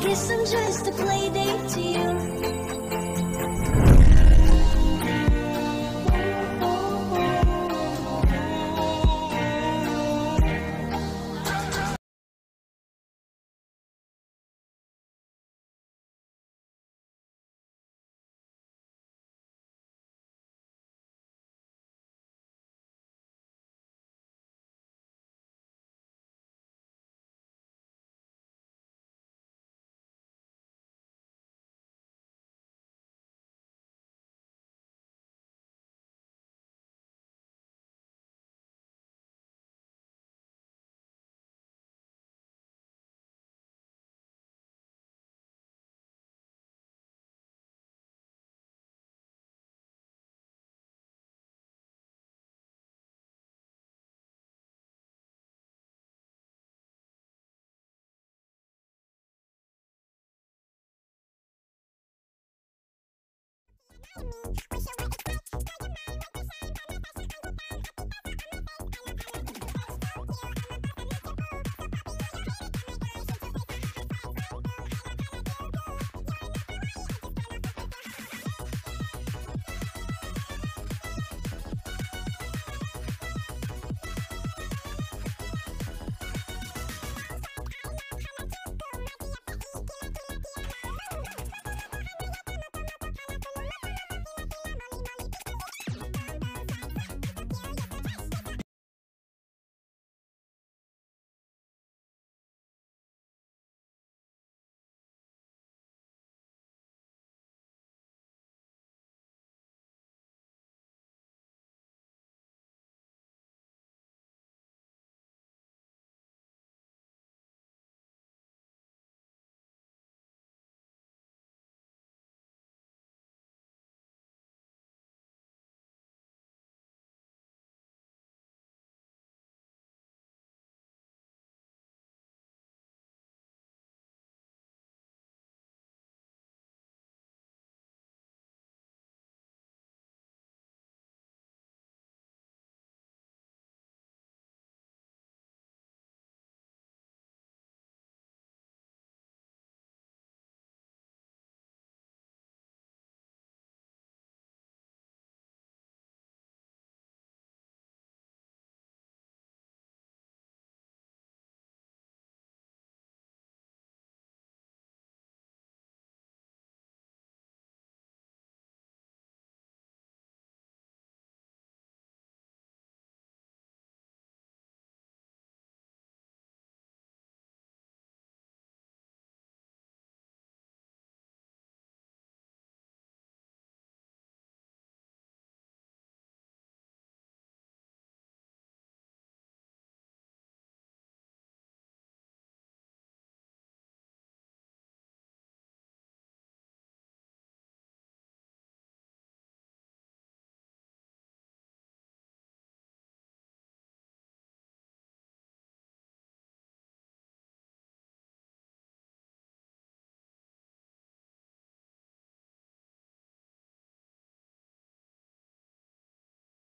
guess I'm just a play date to you. I were